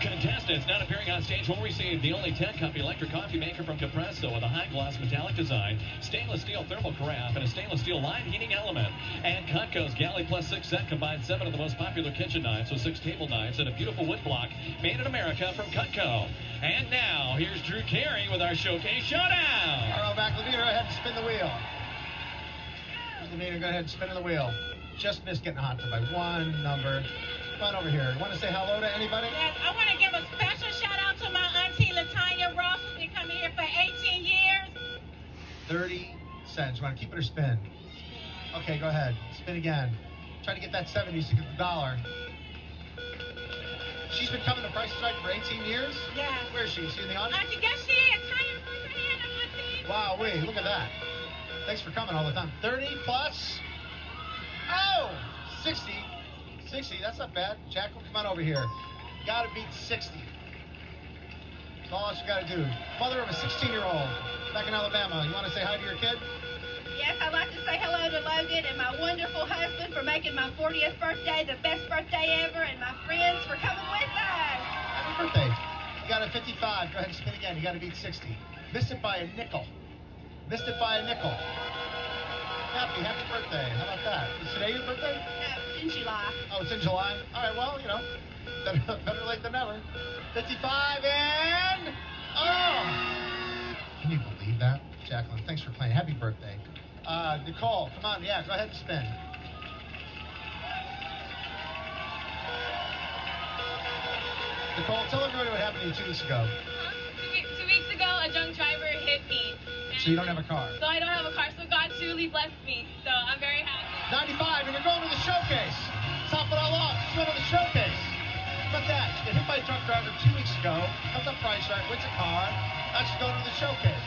Contestants not appearing on stage will receive the only 10 cup electric coffee maker from Capresso with a high gloss metallic design, stainless steel thermal carafe, and a stainless steel line heating element. And Cutco's Galley Plus 6 set combines seven of the most popular kitchen knives with six table knives and a beautiful wood block made in America from Cutco. And now, here's Drew Carey with our Showcase Showdown. Back. Lavina, go ahead and spin the wheel. Lavina, go ahead and spin the wheel. Just missed getting hot by one number. On over here. Want to say hello to anybody? Yes, I want to give a special shout out to my auntie Latanya Ross, who's been coming here for 18 years. 30 cents. You want to keep it or spin? Okay, go ahead. Spin again. Try to get that 70s to get the dollar. She's been coming to Price is Right for 18 years? Yes. Where is she? Is she in the audience? Auntie, yes, she is. Tanya, put her hand. Wow, wait, look at that. Thanks for coming all the time. 30 plus. Oh, 60. 60, that's not bad. Jacqueline, come on over here. Gotta beat 60. That's all you gotta do. Mother of a 16 year old back in Alabama. You wanna say hi to your kid? Yes, I'd like to say hello to Logan and my wonderful husband for making my 40th birthday the best birthday ever, and my friends for coming with us. Happy birthday. You got a 55. Go ahead and spin again. You gotta beat 60. Missed it by a nickel. Missed it by a nickel. Happy, happy birthday. How about that? Is today your birthday? No, in July. Oh, it's in July? All right, well, you know, better, better late than never. 55 and. Oh! Can you believe that? Jacqueline, thanks for playing. Happy birthday. Uh, Nicole, come on. Yeah, go ahead and spin. Nicole, tell everybody what happened to you two weeks ago. Two, two weeks ago, a drunk driver hit me. So you don't have a car. So I don't have a car, so God truly blessed me. So I'm very happy. 95, and you're going to the showcase off it all off. Just went the showcase. How about that? She hit by a drunk driver two weeks ago. Comes up price right, wins a car. Now she's going to the showcase.